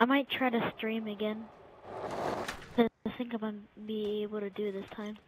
I might try to stream again. I think I'm gonna be able to do this time.